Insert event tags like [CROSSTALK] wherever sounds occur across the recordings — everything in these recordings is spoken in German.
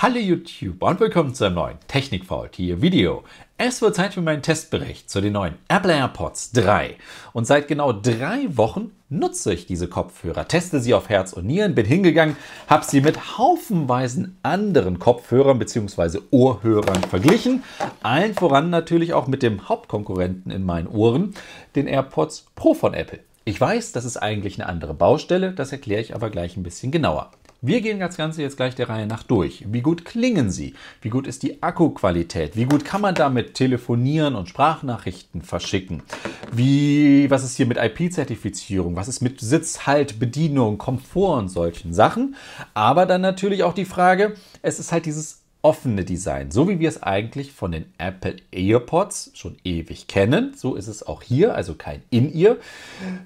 Hallo YouTube und willkommen zu einem neuen Technikfaultier Video. Es wird Zeit für meinen Testbericht zu den neuen Apple AirPods 3. Und seit genau drei Wochen nutze ich diese Kopfhörer, teste sie auf Herz und Nieren, bin hingegangen, habe sie mit haufenweisen anderen Kopfhörern bzw. Ohrhörern verglichen. Allen voran natürlich auch mit dem Hauptkonkurrenten in meinen Ohren, den AirPods Pro von Apple. Ich weiß, das ist eigentlich eine andere Baustelle, das erkläre ich aber gleich ein bisschen genauer. Wir gehen das Ganze jetzt gleich der Reihe nach durch. Wie gut klingen sie? Wie gut ist die Akkuqualität? Wie gut kann man damit telefonieren und Sprachnachrichten verschicken? Wie, was ist hier mit IP-Zertifizierung? Was ist mit Sitz, Halt, Bedienung, Komfort und solchen Sachen? Aber dann natürlich auch die Frage, es ist halt dieses offene Design, so wie wir es eigentlich von den Apple AirPods schon ewig kennen. So ist es auch hier, also kein In-Ear.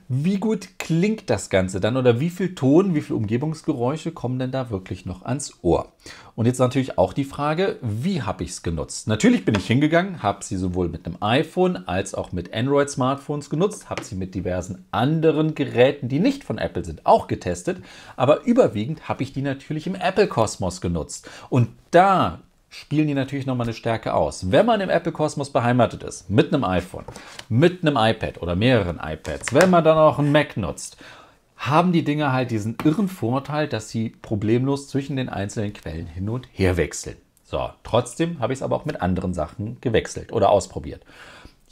Wie gut klingt das Ganze dann oder wie viel Ton, wie viel Umgebungsgeräusche kommen denn da wirklich noch ans Ohr? Und jetzt natürlich auch die Frage, wie habe ich es genutzt? Natürlich bin ich hingegangen, habe sie sowohl mit einem iPhone als auch mit Android-Smartphones genutzt, habe sie mit diversen anderen Geräten, die nicht von Apple sind, auch getestet. Aber überwiegend habe ich die natürlich im Apple-Kosmos genutzt. Und da spielen die natürlich nochmal eine Stärke aus. Wenn man im Apple-Kosmos beheimatet ist, mit einem iPhone, mit einem iPad oder mehreren iPads, wenn man dann auch einen Mac nutzt haben die Dinger halt diesen irren Vorteil, dass sie problemlos zwischen den einzelnen Quellen hin und her wechseln. So, trotzdem habe ich es aber auch mit anderen Sachen gewechselt oder ausprobiert.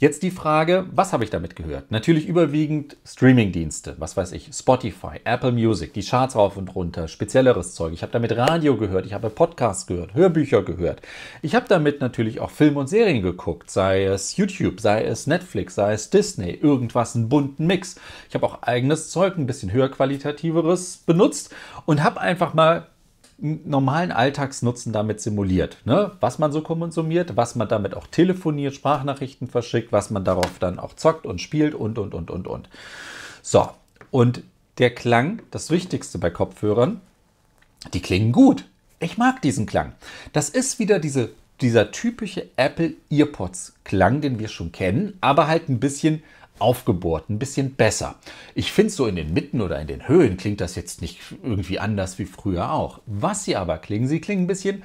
Jetzt die Frage, was habe ich damit gehört? Natürlich überwiegend Streamingdienste, was weiß ich, Spotify, Apple Music, die Charts rauf und runter, spezielleres Zeug. Ich habe damit Radio gehört, ich habe Podcasts gehört, Hörbücher gehört. Ich habe damit natürlich auch Filme und Serien geguckt, sei es YouTube, sei es Netflix, sei es Disney, irgendwas, einen bunten Mix. Ich habe auch eigenes Zeug, ein bisschen höher qualitativeres benutzt und habe einfach mal normalen Alltagsnutzen damit simuliert. Ne? Was man so konsumiert, was man damit auch telefoniert, Sprachnachrichten verschickt, was man darauf dann auch zockt und spielt und, und, und, und, und. So, und der Klang, das Wichtigste bei Kopfhörern, die klingen gut. Ich mag diesen Klang. Das ist wieder diese, dieser typische Apple Earpods Klang, den wir schon kennen, aber halt ein bisschen aufgebohrt, ein bisschen besser. Ich finde so in den Mitten oder in den Höhen klingt das jetzt nicht irgendwie anders wie früher auch. Was sie aber klingen, sie klingen ein bisschen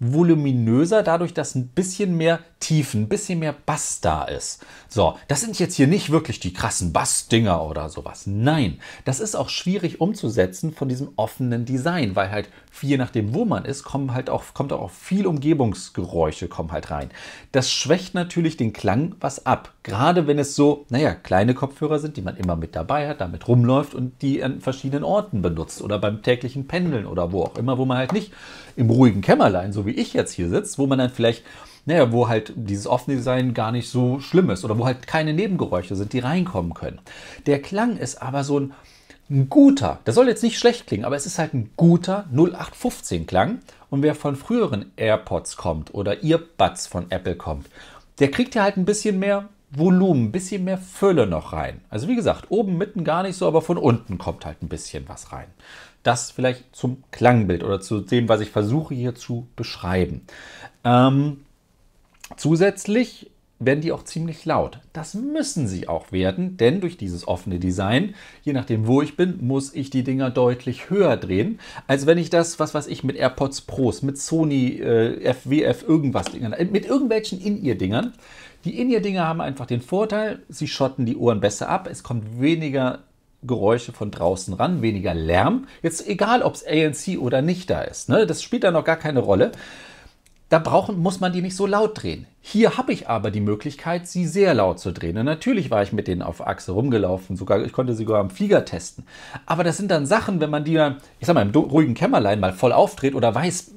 voluminöser, dadurch, dass ein bisschen mehr Tiefen, ein bisschen mehr Bass da ist. So, das sind jetzt hier nicht wirklich die krassen Bassdinger oder sowas. Nein, das ist auch schwierig umzusetzen von diesem offenen Design, weil halt je nachdem, wo man ist, kommen halt auch, kommt auch viel Umgebungsgeräusche kommen halt rein. Das schwächt natürlich den Klang was ab. Gerade wenn es so, naja, kleine Kopfhörer sind, die man immer mit dabei hat, damit rumläuft und die an verschiedenen Orten benutzt oder beim täglichen Pendeln oder wo auch immer, wo man halt nicht im ruhigen Kämmerlein, so wie ich jetzt hier sitzt, wo man dann vielleicht naja, wo halt dieses offene Design gar nicht so schlimm ist oder wo halt keine Nebengeräusche sind, die reinkommen können. Der Klang ist aber so ein, ein guter, das soll jetzt nicht schlecht klingen, aber es ist halt ein guter 0815 Klang. Und wer von früheren AirPods kommt oder Earbuds von Apple kommt, der kriegt ja halt ein bisschen mehr Volumen, ein bisschen mehr Fülle noch rein. Also wie gesagt, oben, mitten gar nicht so, aber von unten kommt halt ein bisschen was rein. Das vielleicht zum Klangbild oder zu dem, was ich versuche hier zu beschreiben. Ähm, Zusätzlich werden die auch ziemlich laut. Das müssen sie auch werden, denn durch dieses offene Design, je nachdem wo ich bin, muss ich die Dinger deutlich höher drehen, als wenn ich das, was weiß ich, mit AirPods Pros, mit Sony äh, FWF irgendwas äh, mit irgendwelchen In-Ear-Dingern. Die In-Ear-Dinger haben einfach den Vorteil, sie schotten die Ohren besser ab, es kommt weniger Geräusche von draußen ran, weniger Lärm. Jetzt egal, ob es ANC oder nicht da ist, ne? das spielt da noch gar keine Rolle. Da brauchen, muss man die nicht so laut drehen. Hier habe ich aber die Möglichkeit, sie sehr laut zu drehen. Und natürlich war ich mit denen auf Achse rumgelaufen, sogar, ich konnte sie sogar am Flieger testen. Aber das sind dann Sachen, wenn man die dann, ich sag mal, im ruhigen Kämmerlein mal voll aufdreht oder weiß,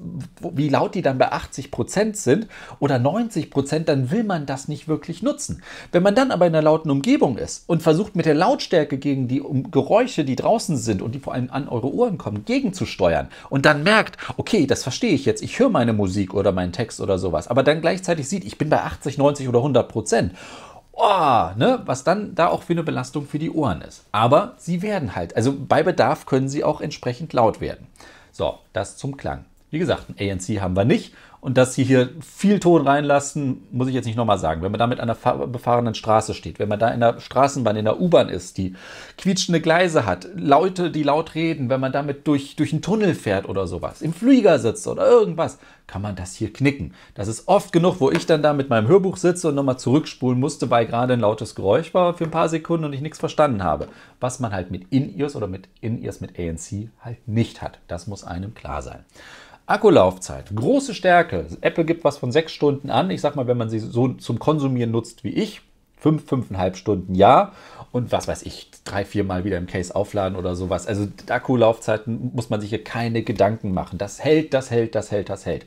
wie laut die dann bei 80 Prozent sind oder 90 Prozent, dann will man das nicht wirklich nutzen. Wenn man dann aber in einer lauten Umgebung ist und versucht mit der Lautstärke gegen die Geräusche, die draußen sind und die vor allem an eure Ohren kommen, gegenzusteuern und dann merkt, okay, das verstehe ich jetzt, ich höre meine Musik oder meinen Text oder sowas, aber dann gleichzeitig sieht, ich ich bin bei 80, 90 oder 100 Prozent. Oh, ne, was dann da auch für eine Belastung für die Ohren ist. Aber sie werden halt, also bei Bedarf können sie auch entsprechend laut werden. So, das zum Klang. Wie gesagt, ein ANC haben wir nicht Und dass Sie hier viel Ton reinlassen, muss ich jetzt nicht nochmal sagen. Wenn man da mit einer befahrenen Straße steht, wenn man da in der Straßenbahn, in der U-Bahn ist, die quietschende Gleise hat, Leute, die laut reden, wenn man damit durch, durch einen Tunnel fährt oder sowas, im Flieger sitzt oder irgendwas, kann man das hier knicken. Das ist oft genug, wo ich dann da mit meinem Hörbuch sitze und nochmal zurückspulen musste, weil gerade ein lautes Geräusch war für ein paar Sekunden und ich nichts verstanden habe. Was man halt mit In-Ears oder mit In-Ears mit ANC halt nicht hat. Das muss einem klar sein. Akkulaufzeit, große Stärke. Apple gibt was von sechs Stunden an. Ich sag mal, wenn man sie so zum Konsumieren nutzt wie ich, fünf, fünfeinhalb Stunden ja. Und was weiß ich, drei, vier Mal wieder im Case aufladen oder sowas. Also Akkulaufzeiten muss man sich hier keine Gedanken machen. Das hält, das hält, das hält, das hält.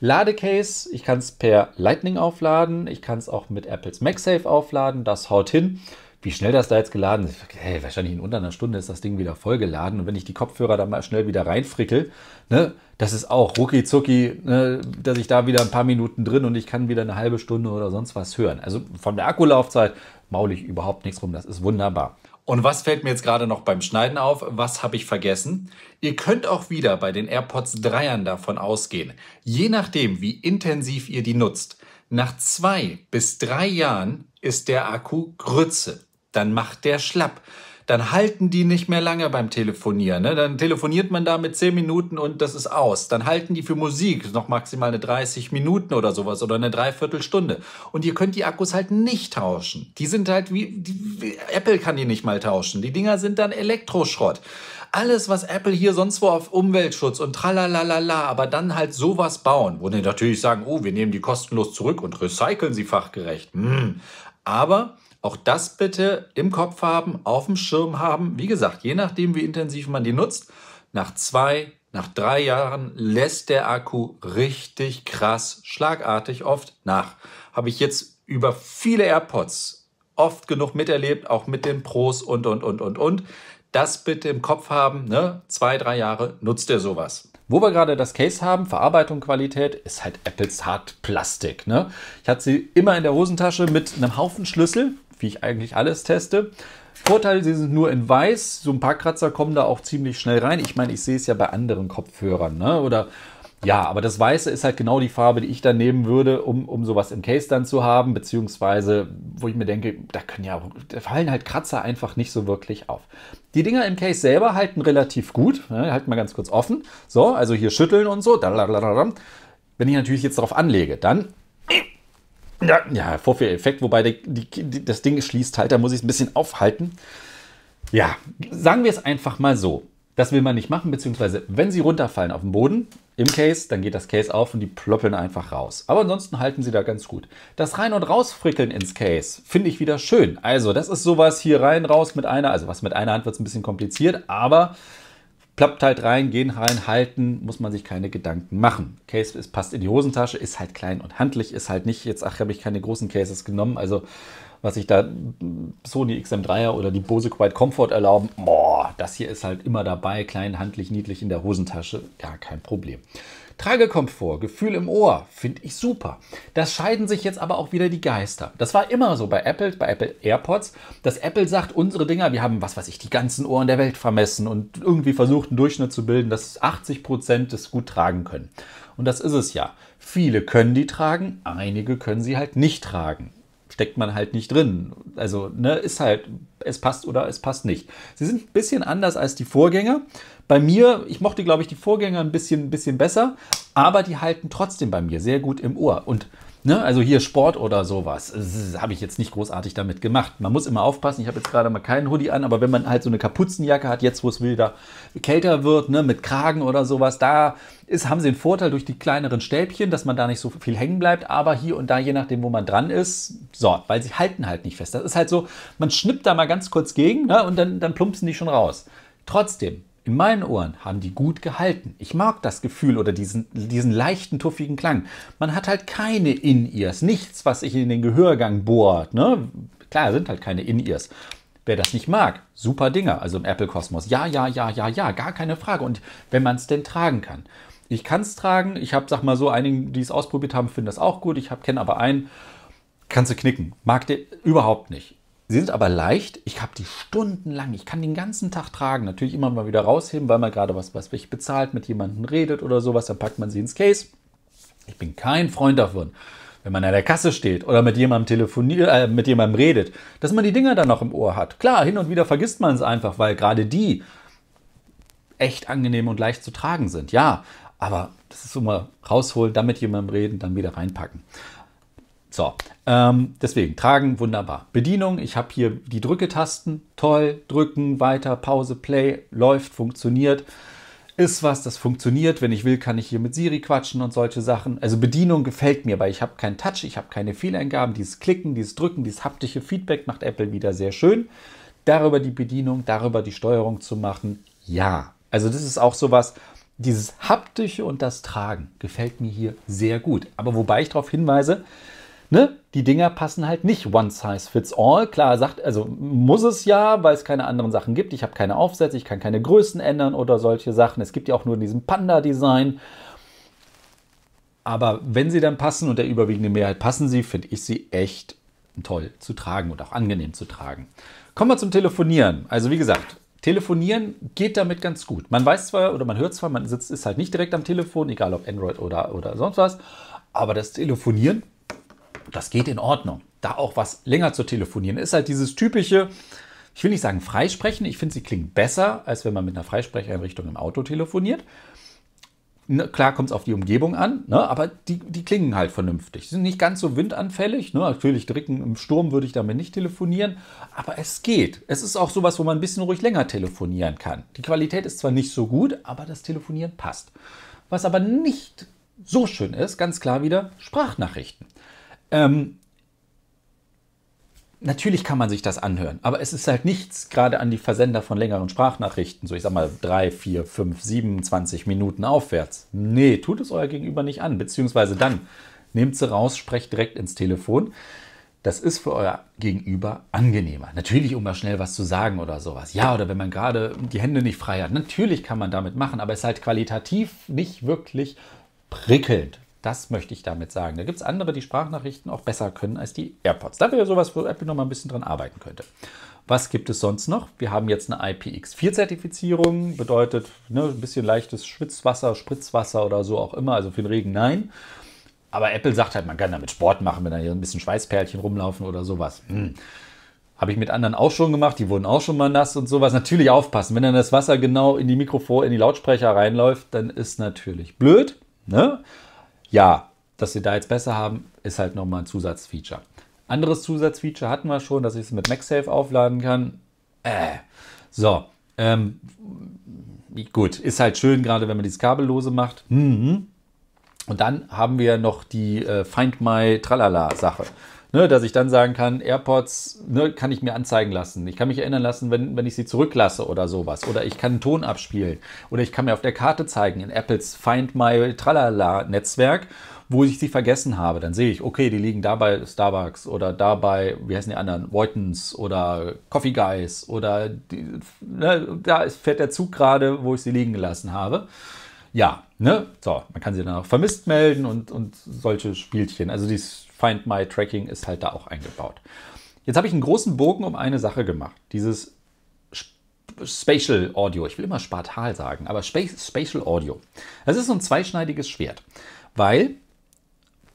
Ladecase, ich kann es per Lightning aufladen. Ich kann es auch mit Apples MagSafe aufladen. Das haut hin. Wie schnell das da jetzt geladen ist, hey, wahrscheinlich in unter einer Stunde ist das Ding wieder vollgeladen. Und wenn ich die Kopfhörer da mal schnell wieder reinfrickel, ne, das ist auch rucki zucki, ne, dass ich da wieder ein paar Minuten drin und ich kann wieder eine halbe Stunde oder sonst was hören. Also von der Akkulaufzeit maule ich überhaupt nichts rum. Das ist wunderbar. Und was fällt mir jetzt gerade noch beim Schneiden auf? Was habe ich vergessen? Ihr könnt auch wieder bei den AirPods 3ern davon ausgehen. Je nachdem, wie intensiv ihr die nutzt. Nach zwei bis drei Jahren ist der Akku Grütze dann macht der schlapp. Dann halten die nicht mehr lange beim Telefonieren. Ne? Dann telefoniert man da mit 10 Minuten und das ist aus. Dann halten die für Musik noch maximal eine 30 Minuten oder sowas oder eine Dreiviertelstunde. Und ihr könnt die Akkus halt nicht tauschen. Die sind halt wie, die, wie Apple kann die nicht mal tauschen. Die Dinger sind dann Elektroschrott alles, was Apple hier sonst wo auf Umweltschutz und tralalala, aber dann halt sowas bauen, wo die natürlich sagen, oh, wir nehmen die kostenlos zurück und recyceln sie fachgerecht. Hm. Aber auch das bitte im Kopf haben, auf dem Schirm haben. Wie gesagt, je nachdem, wie intensiv man die nutzt, nach zwei, nach drei Jahren lässt der Akku richtig krass, schlagartig oft nach. Habe ich jetzt über viele AirPods oft genug miterlebt, auch mit den Pros und, und, und, und, und. Das bitte im Kopf haben. Ne? Zwei, drei Jahre nutzt er sowas. Wo wir gerade das Case haben, Verarbeitung, Qualität, ist halt Apples Hartplastik. Ne? Ich hatte sie immer in der Hosentasche mit einem Haufen Schlüssel wie ich eigentlich alles teste. Vorteil, sie sind nur in weiß. So ein paar Kratzer kommen da auch ziemlich schnell rein. Ich meine, ich sehe es ja bei anderen Kopfhörern. Ne? Oder ja, aber das Weiße ist halt genau die Farbe, die ich dann nehmen würde, um, um sowas im Case dann zu haben. Beziehungsweise, wo ich mir denke, da können ja, da fallen halt Kratzer einfach nicht so wirklich auf. Die Dinger im Case selber halten relativ gut. Ne? Halten mal ganz kurz offen. So, also hier schütteln und so. Wenn ich natürlich jetzt darauf anlege, dann ja, ja Vorführeffekt, wobei die, die, das Ding schließt halt, da muss ich es ein bisschen aufhalten. Ja, sagen wir es einfach mal so. Das will man nicht machen, beziehungsweise wenn sie runterfallen auf den Boden im Case, dann geht das Case auf und die ploppeln einfach raus. Aber ansonsten halten sie da ganz gut. Das Rein- und Rausfrickeln ins Case finde ich wieder schön. Also, das ist sowas hier rein, raus mit einer, also was mit einer Hand wird es ein bisschen kompliziert, aber Klappt halt rein, gehen rein, halten, muss man sich keine Gedanken machen. Case ist, passt in die Hosentasche, ist halt klein und handlich, ist halt nicht, jetzt ach, habe ich keine großen Cases genommen, also was sich da Sony XM3er oder die Bose Quiet Comfort erlauben, boah, das hier ist halt immer dabei, klein, handlich, niedlich in der Hosentasche, gar kein Problem. Tragekomfort, Gefühl im Ohr, finde ich super. Das scheiden sich jetzt aber auch wieder die Geister. Das war immer so bei Apple, bei Apple AirPods, dass Apple sagt, unsere Dinger, wir haben, was weiß ich, die ganzen Ohren der Welt vermessen und irgendwie versucht, einen Durchschnitt zu bilden, dass 80 Prozent es gut tragen können. Und das ist es ja. Viele können die tragen, einige können sie halt nicht tragen steckt man halt nicht drin. Also, ne, ist halt, es passt oder es passt nicht. Sie sind ein bisschen anders als die Vorgänger. Bei mir, ich mochte, glaube ich, die Vorgänger ein bisschen, ein bisschen besser, aber die halten trotzdem bei mir sehr gut im Ohr. Und Ne, also hier Sport oder sowas, habe ich jetzt nicht großartig damit gemacht. Man muss immer aufpassen, ich habe jetzt gerade mal keinen Hoodie an, aber wenn man halt so eine Kapuzenjacke hat, jetzt wo es wieder kälter wird, ne, mit Kragen oder sowas, da ist, haben sie den Vorteil durch die kleineren Stäbchen, dass man da nicht so viel hängen bleibt, aber hier und da, je nachdem, wo man dran ist, so, weil sie halten halt nicht fest. Das ist halt so, man schnippt da mal ganz kurz gegen ne, und dann, dann plumpsen die schon raus. Trotzdem, in meinen Ohren haben die gut gehalten. Ich mag das Gefühl oder diesen, diesen leichten, tuffigen Klang. Man hat halt keine In-Ears, nichts, was sich in den Gehörgang bohrt. Ne? Klar, sind halt keine In-Ears. Wer das nicht mag, super Dinger, also im Apple Kosmos. Ja, ja, ja, ja, ja, gar keine Frage. Und wenn man es denn tragen kann. Ich kann es tragen. Ich habe, sag mal so, einige, die es ausprobiert haben, finden das auch gut. Ich kenne aber einen, kannst du knicken. Mag der überhaupt nicht. Sie sind aber leicht. Ich habe die stundenlang. Ich kann den ganzen Tag tragen. Natürlich immer mal wieder rausheben, weil man gerade was, was bezahlt, mit jemandem redet oder sowas. Dann packt man sie ins Case. Ich bin kein Freund davon, wenn man an der Kasse steht oder mit jemandem telefoniert, äh, mit jemandem redet, dass man die Dinger dann noch im Ohr hat. Klar, hin und wieder vergisst man es einfach, weil gerade die echt angenehm und leicht zu tragen sind. Ja, aber das ist so mal rausholen, dann mit jemandem reden, dann wieder reinpacken. So, ähm, deswegen tragen wunderbar. Bedienung, ich habe hier die Drücketasten, toll, drücken, weiter, Pause, Play, läuft, funktioniert. Ist was, das funktioniert. Wenn ich will, kann ich hier mit Siri quatschen und solche Sachen. Also Bedienung gefällt mir, weil ich habe keinen Touch, ich habe keine Fehleingaben. Dieses Klicken, dieses Drücken, dieses haptische Feedback macht Apple wieder sehr schön. Darüber die Bedienung, darüber die Steuerung zu machen, ja. Also das ist auch sowas, dieses haptische und das Tragen gefällt mir hier sehr gut. Aber wobei ich darauf hinweise, ne, die Dinger passen halt nicht one size fits all. Klar sagt, also muss es ja, weil es keine anderen Sachen gibt. Ich habe keine Aufsätze, ich kann keine Größen ändern oder solche Sachen. Es gibt ja auch nur diesen Panda-Design. Aber wenn sie dann passen und der überwiegende Mehrheit passen sie, finde ich sie echt toll zu tragen und auch angenehm zu tragen. Kommen wir zum Telefonieren. Also wie gesagt, Telefonieren geht damit ganz gut. Man weiß zwar oder man hört zwar, man sitzt ist halt nicht direkt am Telefon, egal ob Android oder, oder sonst was, aber das Telefonieren das geht in Ordnung. Da auch was länger zu telefonieren ist halt dieses typische, ich will nicht sagen Freisprechen, ich finde, sie klingen besser, als wenn man mit einer Freisprecheinrichtung im Auto telefoniert. Ne, klar kommt es auf die Umgebung an, ne, aber die, die klingen halt vernünftig. Sie sind nicht ganz so windanfällig. Ne, natürlich direkt im Sturm würde ich damit nicht telefonieren, aber es geht. Es ist auch sowas, wo man ein bisschen ruhig länger telefonieren kann. Die Qualität ist zwar nicht so gut, aber das Telefonieren passt. Was aber nicht so schön ist, ganz klar wieder Sprachnachrichten. Ähm, natürlich kann man sich das anhören, aber es ist halt nichts gerade an die Versender von längeren Sprachnachrichten, so ich sag mal 3, 4, 5, 27 Minuten aufwärts. Nee, tut es euer Gegenüber nicht an, beziehungsweise dann nehmt sie raus, sprecht direkt ins Telefon. Das ist für euer Gegenüber angenehmer. Natürlich, um mal schnell was zu sagen oder sowas. Ja, oder wenn man gerade die Hände nicht frei hat. Natürlich kann man damit machen, aber es ist halt qualitativ nicht wirklich prickelnd. Das möchte ich damit sagen. Da gibt es andere, die Sprachnachrichten auch besser können als die AirPods. Da wäre sowas, wo Apple noch mal ein bisschen dran arbeiten könnte. Was gibt es sonst noch? Wir haben jetzt eine IPX4-Zertifizierung, bedeutet ne, ein bisschen leichtes Schwitzwasser, Spritzwasser oder so auch immer, also für den Regen nein. Aber Apple sagt halt, man kann damit Sport machen, wenn da hier ein bisschen Schweißperlchen rumlaufen oder sowas. Hm. Habe ich mit anderen auch schon gemacht, die wurden auch schon mal nass und sowas. Natürlich aufpassen, wenn dann das Wasser genau in die Mikrofon, in die Lautsprecher reinläuft, dann ist natürlich blöd. Ne? Ja, dass sie da jetzt besser haben, ist halt nochmal ein Zusatzfeature. Anderes Zusatzfeature hatten wir schon, dass ich es mit MagSafe aufladen kann. Äh, so, ähm, gut, ist halt schön, gerade wenn man dieses Kabellose macht. Mhm. Und dann haben wir noch die äh, Find My Tralala Sache. Ne, dass ich dann sagen kann, AirPods ne, kann ich mir anzeigen lassen. Ich kann mich erinnern lassen, wenn, wenn ich sie zurücklasse oder sowas. Oder ich kann einen Ton abspielen. Oder ich kann mir auf der Karte zeigen, in Apples Find My Tralala Netzwerk, wo ich sie vergessen habe. Dann sehe ich, okay, die liegen da bei Starbucks oder da bei, wie heißen die anderen, Voitons oder Coffee Guys oder die, ne, da fährt der Zug gerade, wo ich sie liegen gelassen habe. Ja, ne? So, man kann sie dann auch vermisst melden und, und solche Spielchen. Also dieses Find My Tracking ist halt da auch eingebaut. Jetzt habe ich einen großen Bogen um eine Sache gemacht. Dieses Spatial Audio. Ich will immer Spartal sagen, aber Spatial Audio. Das ist so ein zweischneidiges Schwert, weil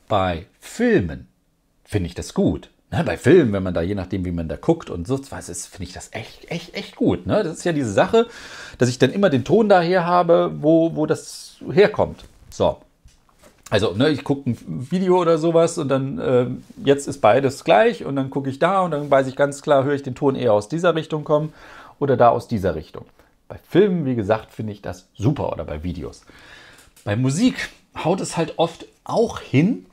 bei Filmen finde ich das gut. Ne, bei Filmen, wenn man da, je nachdem, wie man da guckt und so was ist, finde ich das echt, echt, echt gut. Ne? Das ist ja diese Sache, dass ich dann immer den Ton daher habe, wo, wo das herkommt. So. Also, ne, ich gucke ein Video oder sowas und dann, äh, jetzt ist beides gleich und dann gucke ich da und dann weiß ich ganz klar, höre ich den Ton eher aus dieser Richtung kommen oder da aus dieser Richtung. Bei Filmen, wie gesagt, finde ich das super oder bei Videos. Bei Musik haut es halt oft auch hin,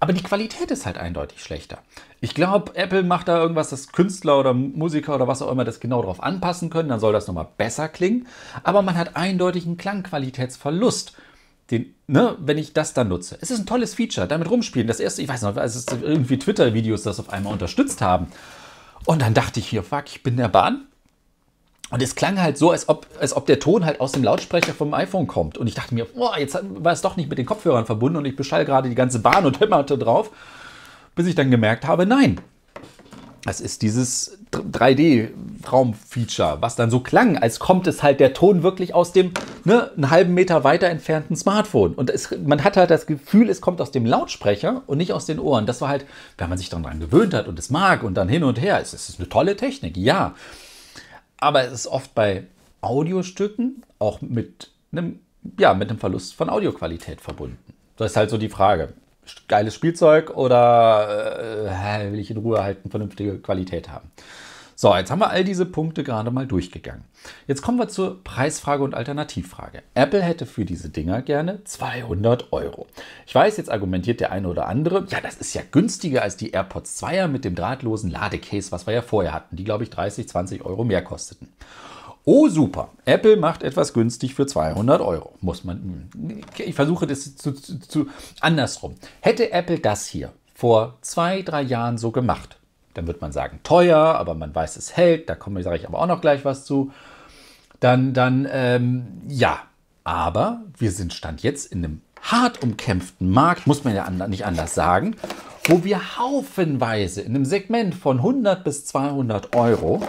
aber die Qualität ist halt eindeutig schlechter. Ich glaube, Apple macht da irgendwas, dass Künstler oder Musiker oder was auch immer das genau darauf anpassen können, dann soll das nochmal besser klingen. Aber man hat eindeutig einen Klangqualitätsverlust den, ne, wenn ich das dann nutze. Es ist ein tolles Feature, damit rumspielen. Das erste, ich weiß noch, es irgendwie Twitter-Videos das auf einmal unterstützt haben. Und dann dachte ich hier, fuck, ich bin in der Bahn. Und es klang halt so, als ob, als ob der Ton halt aus dem Lautsprecher vom iPhone kommt. Und ich dachte mir, boah, jetzt war es doch nicht mit den Kopfhörern verbunden und ich beschall gerade die ganze Bahn und [LAUGHS] hämmerte drauf, bis ich dann gemerkt habe, nein, Das ist dieses 3D-Raumfeature, was dann so klang, als kommt es halt der Ton wirklich aus dem ne, einen halben Meter weiter entfernten Smartphone. Und es, man hat halt das Gefühl, es kommt aus dem Lautsprecher und nicht aus den Ohren. Das war halt, wenn man sich daran gewöhnt hat und es mag und dann hin und her, es ist eine tolle Technik, ja. Aber es ist oft bei Audiostücken auch mit einem, ja, mit einem Verlust von Audioqualität verbunden. Das ist halt so die Frage. Geiles Spielzeug oder äh, will ich in Ruhe halt eine vernünftige Qualität haben? So, jetzt haben wir all diese Punkte gerade mal durchgegangen. Jetzt kommen wir zur Preisfrage und Alternativfrage. Apple hätte für diese Dinger gerne 200 Euro. Ich weiß, jetzt argumentiert der eine oder andere, ja, das ist ja günstiger als die AirPods 2er mit dem drahtlosen Ladecase, was wir ja vorher hatten, die, glaube ich, 30, 20 Euro mehr kosteten. Oh, super. Apple macht etwas günstig für 200 Euro. Muss man. Ich versuche das zu, zu, zu andersrum. Hätte Apple das hier vor zwei, drei Jahren so gemacht, dann wird man sagen, teuer, aber man weiß, es hält. Da komme, sage ich aber auch noch gleich was zu. Dann, dann, ähm, ja. Aber wir sind Stand jetzt in einem hart umkämpften Markt, muss man ja nicht anders sagen, wo wir haufenweise in einem Segment von 100 bis 200 Euro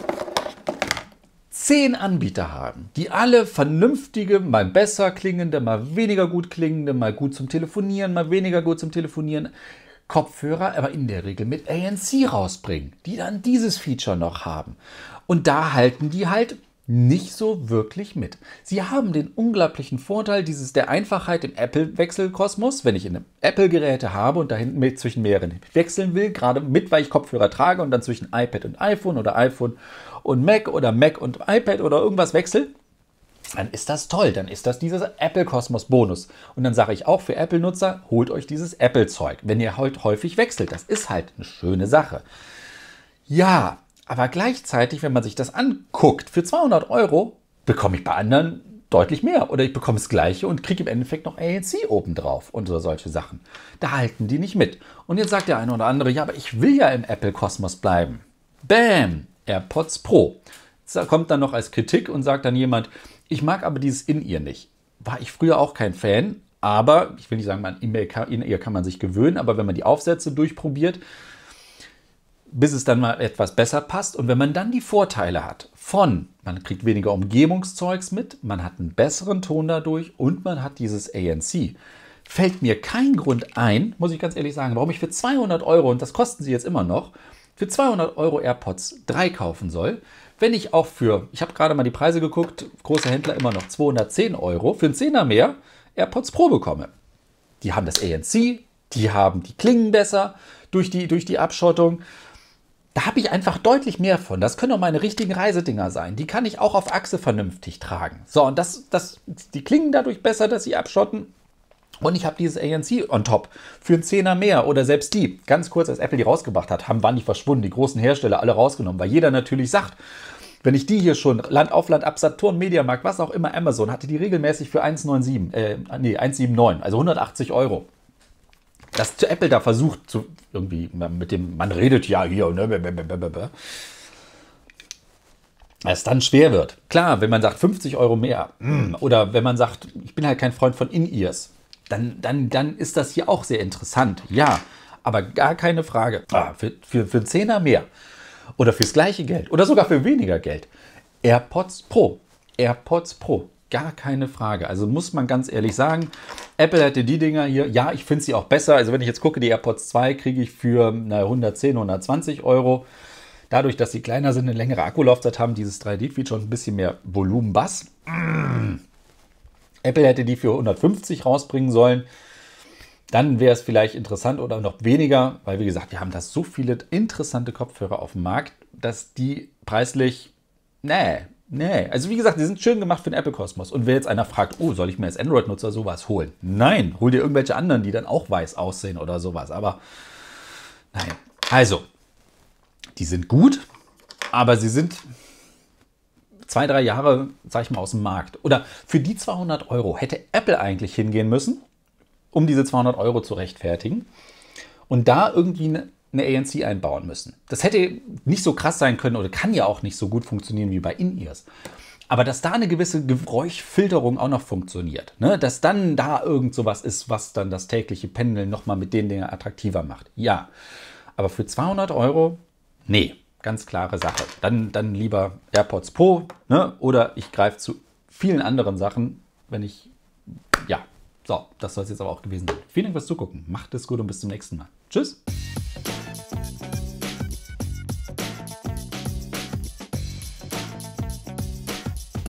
zehn Anbieter haben, die alle vernünftige, mal besser klingende, mal weniger gut klingende, mal gut zum Telefonieren, mal weniger gut zum Telefonieren, Kopfhörer, aber in der Regel mit ANC rausbringen, die dann dieses Feature noch haben. Und da halten die halt nicht so wirklich mit. Sie haben den unglaublichen Vorteil dieses der Einfachheit im Apple-Wechselkosmos. Wenn ich eine Apple-Geräte habe und dahin mit zwischen mehreren wechseln will, gerade mit, weil ich Kopfhörer trage und dann zwischen iPad und iPhone oder iPhone und Mac oder Mac und iPad oder irgendwas wechsel, dann ist das toll. Dann ist das dieses Apple-Kosmos-Bonus. Und dann sage ich auch für Apple-Nutzer, holt euch dieses Apple-Zeug, wenn ihr heute häufig wechselt. Das ist halt eine schöne Sache. Ja, aber gleichzeitig, wenn man sich das anguckt, für 200 Euro bekomme ich bei anderen deutlich mehr. Oder ich bekomme das Gleiche und kriege im Endeffekt noch ANC obendrauf und so solche Sachen. Da halten die nicht mit. Und jetzt sagt der eine oder andere, ja, aber ich will ja im Apple-Kosmos bleiben. Bam! AirPods Pro. Da kommt dann noch als Kritik und sagt dann jemand, ich mag aber dieses In-Ear nicht. War ich früher auch kein Fan, aber ich will nicht sagen, In-Ear kann man sich gewöhnen, aber wenn man die Aufsätze durchprobiert, bis es dann mal etwas besser passt und wenn man dann die Vorteile hat von, man kriegt weniger Umgebungszeugs mit, man hat einen besseren Ton dadurch und man hat dieses ANC, fällt mir kein Grund ein, muss ich ganz ehrlich sagen, warum ich für 200 Euro, und das kosten sie jetzt immer noch, für 200 Euro AirPods 3 kaufen soll, wenn ich auch für, ich habe gerade mal die Preise geguckt, große Händler immer noch 210 Euro, für einen Zehner mehr AirPods Pro bekomme. Die haben das ANC, die haben die Klingen besser durch die, durch die Abschottung. Da habe ich einfach deutlich mehr von. Das können auch meine richtigen Reisedinger sein. Die kann ich auch auf Achse vernünftig tragen. So, und das, das, die klingen dadurch besser, dass sie abschotten. Und ich habe dieses ANC on top für einen Zehner mehr oder selbst die. Ganz kurz, als Apple die rausgebracht hat, haben, waren die verschwunden, die großen Hersteller alle rausgenommen, weil jeder natürlich sagt, wenn ich die hier schon Land auf Land ab Saturn, Mediamarkt, was auch immer, Amazon, hatte die regelmäßig für 1,97, äh, nee, 1,79, also 180 Euro. Dass Apple da versucht, zu, irgendwie mit dem, man redet ja hier, ne, es dann schwer wird. Klar, wenn man sagt 50 Euro mehr hm, oder wenn man sagt, ich bin halt kein Freund von In-Ears, dann, dann, dann ist das hier auch sehr interessant. Ja, aber gar keine Frage. Ah, für, für, für einen Zehner mehr oder fürs gleiche Geld oder sogar für weniger Geld. AirPods Pro. AirPods Pro. Gar keine Frage. Also muss man ganz ehrlich sagen, Apple hätte die Dinger hier, ja, ich finde sie auch besser. Also wenn ich jetzt gucke, die AirPods 2 kriege ich für na, 110, 120 Euro. Dadurch, dass sie kleiner sind, eine längere Akkulaufzeit haben, dieses 3D-Feature und ein bisschen mehr Volumen-Bass. Mmh Apple hätte die für 150 rausbringen sollen. Dann wäre es vielleicht interessant oder noch weniger, weil wie gesagt, wir haben da so viele interessante Kopfhörer auf dem Markt, dass die preislich, nee, nee. Also wie gesagt, die sind schön gemacht für den Apple Kosmos. Und wer jetzt einer fragt, oh, soll ich mir als Android-Nutzer sowas holen? Nein, hol dir irgendwelche anderen, die dann auch weiß aussehen oder sowas. Aber nein. Also, die sind gut, aber sie sind zwei, drei Jahre, sag ich mal, aus dem Markt. Oder für die 200 Euro hätte Apple eigentlich hingehen müssen, um diese 200 Euro zu rechtfertigen und da irgendwie eine ANC einbauen müssen. Das hätte nicht so krass sein können oder kann ja auch nicht so gut funktionieren wie bei In-Ears. Aber dass da eine gewisse Geräuschfilterung auch noch funktioniert, ne? dass dann da irgend sowas ist, was dann das tägliche Pendeln nochmal mit den Dingen attraktiver macht. Ja, aber für 200 Euro Nee, ganz klare Sache. Dann, dann lieber AirPods Pro ne? oder ich greife zu vielen anderen Sachen, wenn ich. Ja, so, das soll es jetzt aber auch gewesen sein. Vielen Dank fürs Zugucken. Macht es gut und bis zum nächsten Mal. Tschüss.